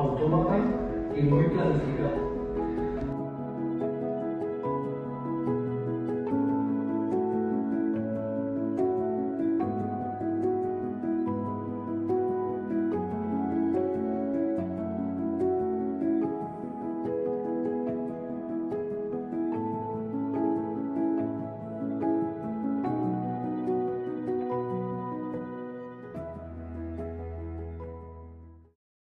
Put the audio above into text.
autómata y muy planificado.